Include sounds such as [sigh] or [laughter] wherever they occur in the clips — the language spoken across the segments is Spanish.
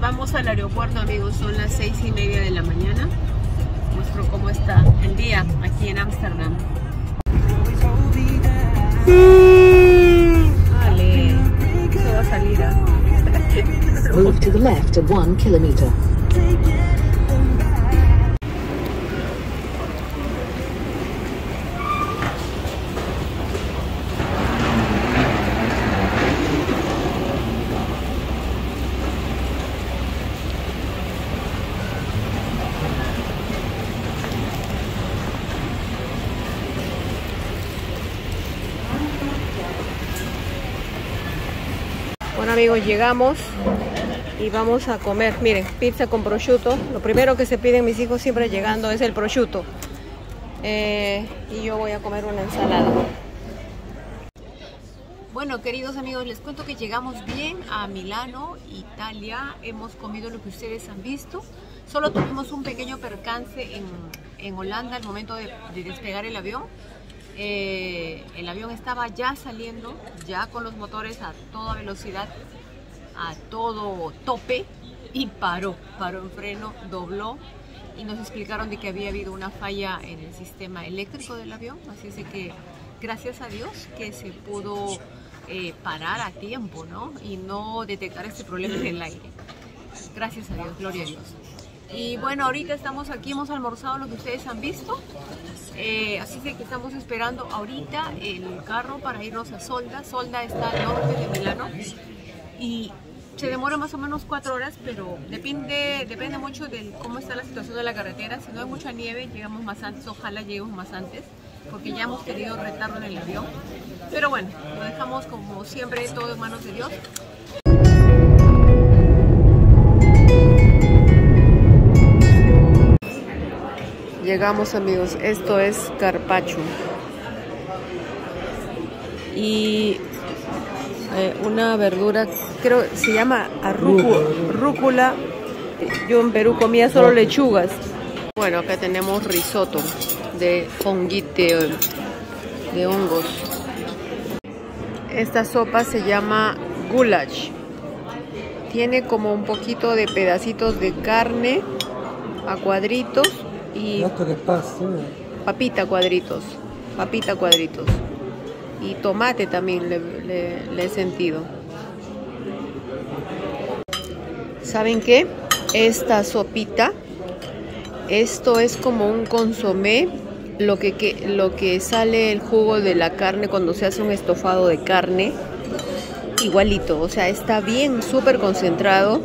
Vamos al aeropuerto, amigos. Son las seis y media de la mañana. Muestro cómo está el día aquí en Ámsterdam. Salir. ¿ah? Move to the left of one kilometer. Bueno amigos, llegamos y vamos a comer. Miren, pizza con prosciutto. Lo primero que se piden mis hijos siempre llegando es el prosciutto. Eh, y yo voy a comer una ensalada. Bueno, queridos amigos, les cuento que llegamos bien a Milano, Italia. Hemos comido lo que ustedes han visto. Solo tuvimos un pequeño percance en, en Holanda al momento de, de despegar el avión. Eh, el avión estaba ya saliendo, ya con los motores a toda velocidad, a todo tope y paró, paró en freno, dobló y nos explicaron de que había habido una falla en el sistema eléctrico del avión, así es que gracias a Dios que se pudo eh, parar a tiempo, ¿no? Y no detectar este problema en el aire. Gracias a Dios, gloria a Dios. Y bueno, ahorita estamos aquí, hemos almorzado lo que ustedes han visto. Eh, así que estamos esperando ahorita el carro para irnos a Solda. Solda está al norte de Milano y se demora más o menos cuatro horas, pero depende, depende mucho de cómo está la situación de la carretera. Si no hay mucha nieve, llegamos más antes, ojalá lleguemos más antes, porque ya hemos tenido retardo en el avión. Pero bueno, lo dejamos como siempre todo en manos de Dios. Llegamos amigos, esto es carpacho y eh, una verdura, creo se llama arrúcula, rúcula. Yo en Perú comía solo lechugas. Bueno, acá tenemos risotto de fongite, de hongos. Esta sopa se llama goulash. Tiene como un poquito de pedacitos de carne a cuadritos y papita cuadritos, papita cuadritos y tomate también le, le- le he sentido. ¿Saben qué? Esta sopita, esto es como un consomé, lo que, que- lo que sale el jugo de la carne cuando se hace un estofado de carne, igualito, o sea, está bien, súper concentrado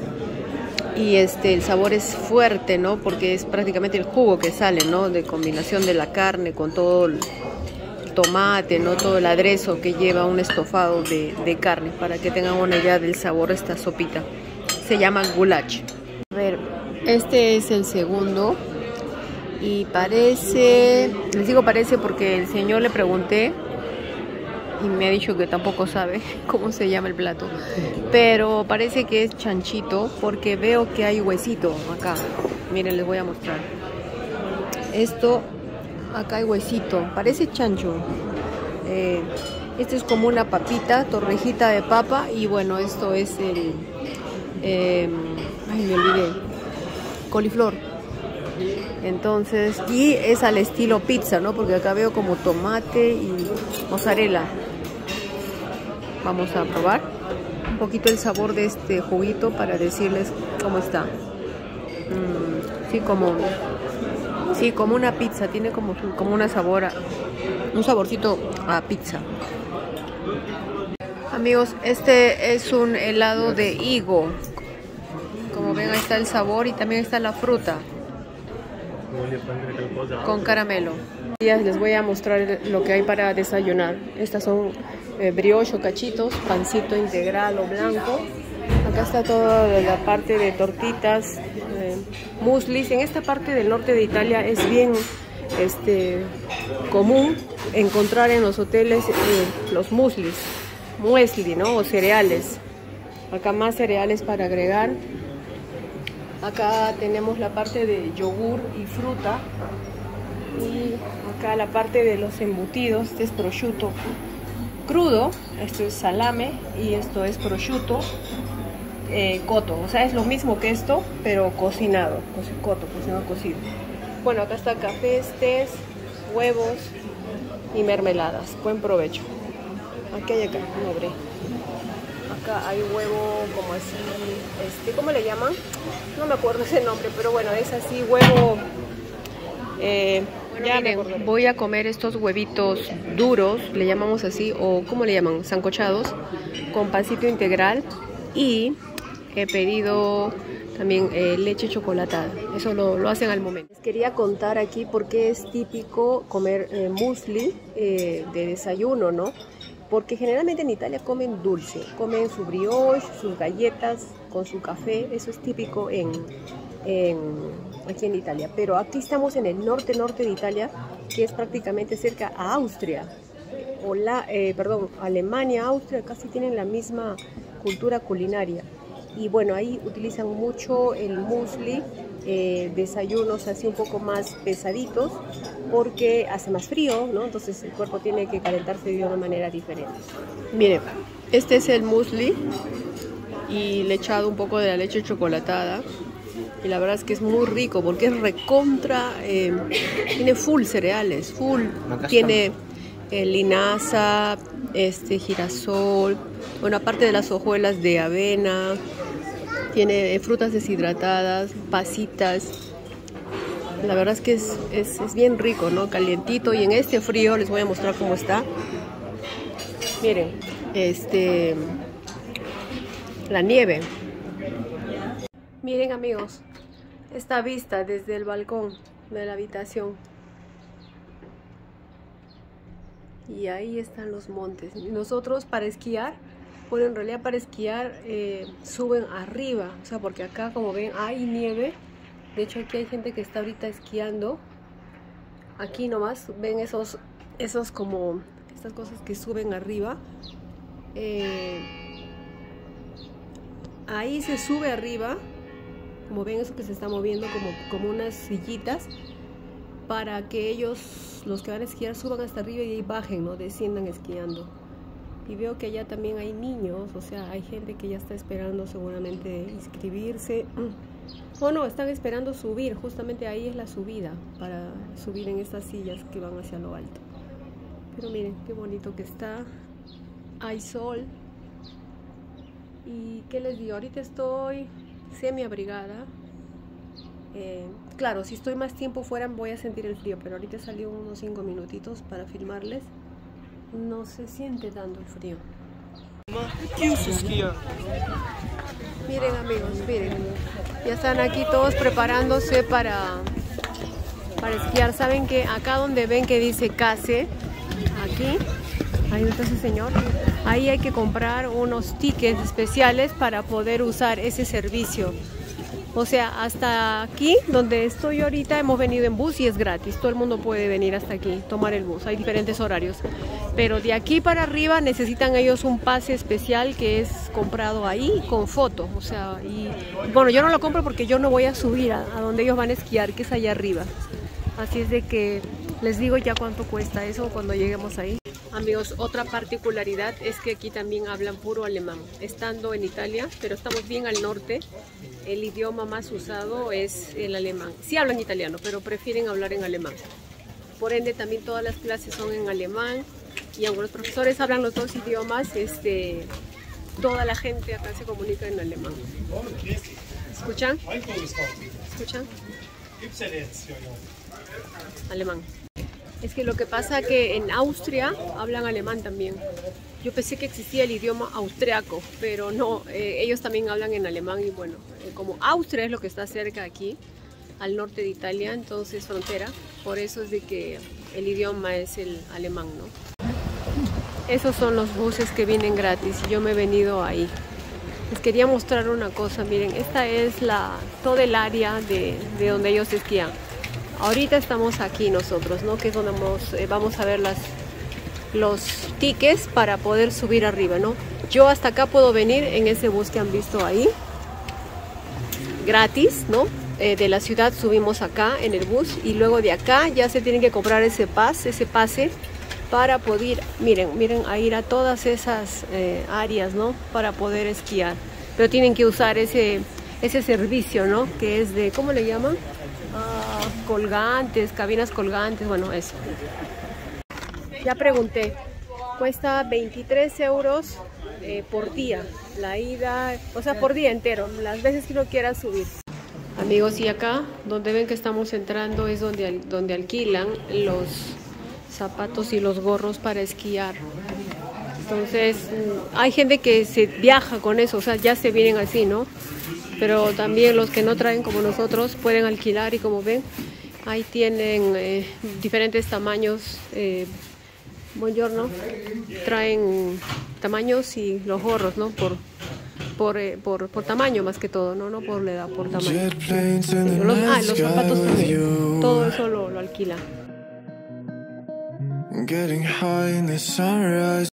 y este el sabor es fuerte, ¿no? Porque es prácticamente el jugo que sale, ¿no? De combinación de la carne con todo el tomate, ¿no? Todo el aderezo que lleva un estofado de, de carne, para que tengan una idea del sabor de esta sopita. Se llama goulash. A ver, este es el segundo y parece, les digo parece porque el señor le pregunté y me ha dicho que tampoco sabe [laughs] cómo se llama el plato. Pero parece que es chanchito porque veo que hay huesito acá. Miren, les voy a mostrar. Esto, acá hay huesito. Parece chancho. Eh, esto es como una papita, torrejita de papa. Y bueno, esto es el... eh, ay, me olvidé. Coliflor. Entonces, y es al estilo pizza, ¿no? Porque acá veo como tomate y mozzarella. Vamos a probar un poquito el sabor de este juguito para decirles cómo está. Mm, sí, como sí, como una pizza, tiene como, como una sabor, a- un saborcito a pizza. Amigos, este es un helado de higo. Como ven, ahí está el sabor y también está la fruta con caramelo. Les voy a mostrar lo que hay para desayunar. Estas son eh, brioche o cachitos, pancito integral o blanco. Acá está toda la parte de tortitas, eh, muslis. En esta parte del norte de Italia es bien este, común encontrar en los hoteles eh, los muslis, muesli, ¿no? O cereales. Acá más cereales para agregar. Acá tenemos la parte de yogur y fruta. Y acá la parte de los embutidos. Este es prosciutto crudo. Esto es salame y esto es prosciutto. eh, coto, o sea, es lo mismo que esto, pero cocinado, coto, cocinado cocido. Bueno, acá está cafés, tés, huevos y mermeladas. Buen provecho. Aquí hay acá, no abre. Acá hay huevo como así, este, ¿cómo le llaman? No me acuerdo [laughs] ese nombre, pero bueno, es así, huevo... Eh, ya miren, voy a comer estos huevitos duros, le llamamos así, o ¿cómo le llaman? Sancochados, con pancito integral y he pedido también eh, leche chocolatada. Eso lo, lo, hacen al momento. Les quería contar aquí por qué es típico comer eh, muesli eh, de desayuno, ¿no? Porque generalmente en Italia comen dulce, comen su brioche, sus galletas con su café, eso es típico en, en, aquí en Italia. Pero aquí estamos en el norte-norte de Italia, que es prácticamente cerca a Austria. O la, eh, perdón, Alemania, Austria, casi tienen la misma cultura culinaria. Y bueno, ahí utilizan mucho el muesli, eh, desayunos así un poco más pesaditos, porque hace más frío, ¿no? Entonces el cuerpo tiene que calentarse de una manera diferente. Miren, este es el muesli y le he echado un poco de la leche chocolatada y la verdad es que es muy rico porque es recontra, eh, tiene full cereales, full, tiene eh, linaza, este girasol, bueno aparte de las hojuelas de avena, tiene frutas deshidratadas, pasitas. La verdad es que es, es, es bien rico, ¿no? Calientito y en este frío les voy a mostrar cómo está. Miren, este la nieve. Miren amigos, esta vista desde el balcón de la habitación. Y ahí están los montes. Nosotros para esquiar, bueno, en realidad para esquiar eh, suben arriba, o sea, porque acá como ven hay nieve. De hecho aquí hay gente que está ahorita esquiando. Aquí nomás ven esos, esos como, estas cosas que suben arriba. Eh, ahí se sube arriba como ven eso que se está moviendo como, como unas sillitas para que ellos, los que van a esquiar, suban hasta arriba y ahí bajen, ¿no? Desciendan esquiando. Y veo que allá también hay niños, o sea, hay gente que ya está esperando seguramente inscribirse. [clears throat] O no, están esperando subir, justamente ahí es la subida, para subir en estas sillas que van hacia lo alto. Pero miren, qué bonito que está. Hay sol. ¿Y qué les digo? Ahorita estoy semi abrigada. Eh, claro, si estoy más tiempo fuera voy a sentir el frío, pero ahorita salió unos 5 minutitos para filmarles. No se siente tanto el frío. Miren amigos, miren. Ya están aquí todos preparándose para, para esquiar. Saben que acá donde ven que dice case, aquí, ahí está ese señor. Ahí hay que comprar unos tickets especiales para poder usar ese servicio. O sea, hasta aquí, donde estoy ahorita, hemos venido en bus y es gratis. Todo el mundo puede venir hasta aquí, tomar el bus. Hay diferentes horarios. Pero de aquí para arriba necesitan ellos un pase especial que es comprado ahí con foto. O sea, y bueno, yo no lo compro porque yo no voy a subir a, a donde ellos van a esquiar, que es allá arriba. Así es de que les digo ya cuánto cuesta eso cuando lleguemos ahí. Amigos, otra particularidad es que aquí también hablan puro alemán. Estando en Italia, pero estamos bien al norte, el idioma más usado es el alemán. Sí hablan italiano, pero prefieren hablar en alemán. Por ende, también todas las clases son en alemán y aunque los profesores hablan los dos idiomas, este, toda la gente acá se comunica en alemán. ¿Escuchan? ¿Escuchan? Alemán. Es que lo que pasa que en Austria hablan alemán también. Yo pensé que existía el idioma austriaco, pero no, eh, ellos también hablan en alemán y bueno, eh, como Austria es lo que está cerca aquí, al norte de Italia, entonces frontera, por eso es de que el idioma es el alemán, ¿no? Esos son los buses que vienen gratis y yo me he venido ahí. Les quería mostrar una cosa, miren, esta es la, todo el área de, de donde ellos esquían. Ahorita estamos aquí nosotros, ¿no? Que es donde vamos, eh, vamos a ver las, los tickets para poder subir arriba, ¿no? Yo hasta acá puedo venir en ese bus que han visto ahí, gratis, ¿no? Eh, de la ciudad subimos acá en el bus y luego de acá ya se tienen que comprar ese pase, ese pase para poder, miren, miren, a ir a todas esas eh, áreas, ¿no? Para poder esquiar. pero tienen que usar ese, ese servicio, ¿no? Que es de, ¿cómo le llaman? Colgantes, cabinas colgantes, bueno, eso. Ya pregunté, cuesta 23 euros eh, por día, la ida, o sea, por día entero, las veces que uno quiera subir. Amigos, y acá, donde ven que estamos entrando, es donde, donde alquilan los zapatos y los gorros para esquiar. Entonces, mm, hay gente que se viaja con eso, o sea, ya se vienen así, ¿no? Pero también los que no traen como nosotros pueden alquilar y como ven, ahí tienen eh, diferentes tamaños. Eh, buongiorno. Traen tamaños y los gorros, ¿no? Por, por, eh, por, por tamaño más que todo, ¿no? No por la edad, por tamaño. Los, ah, los zapatos también. Todo eso lo, lo alquilan.